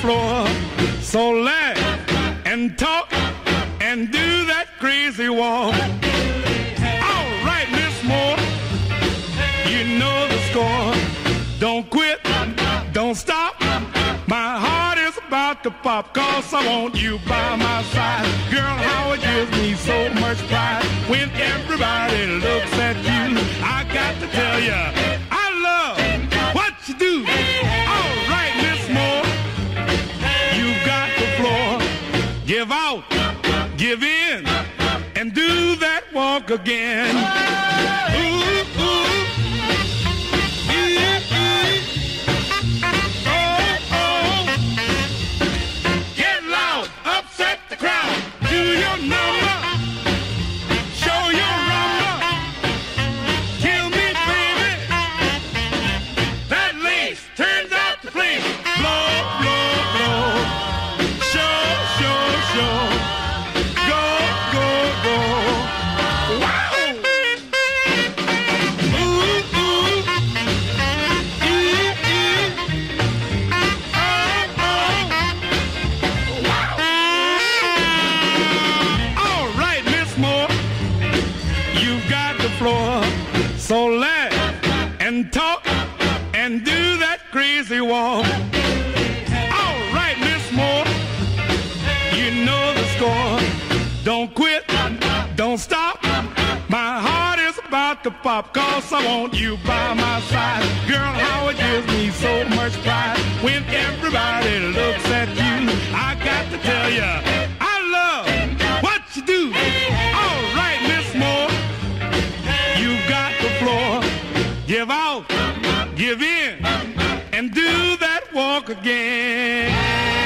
So laugh and talk and do that crazy walk. All right, Miss Moore, you know the score. Don't quit, don't stop. My heart is about to pop, cause I want you by my side. Girl, how it gives me so much pride Give out, give in, and do that walk again. Floor. So laugh and talk and do that crazy walk. All right, Miss Moore, you know the score. Don't quit, don't stop. My heart is about to pop, cause I want you by my side. Girl, how it gives me so much pride when everybody looks at you. I got to tell you, Give out, give in, and do that walk again.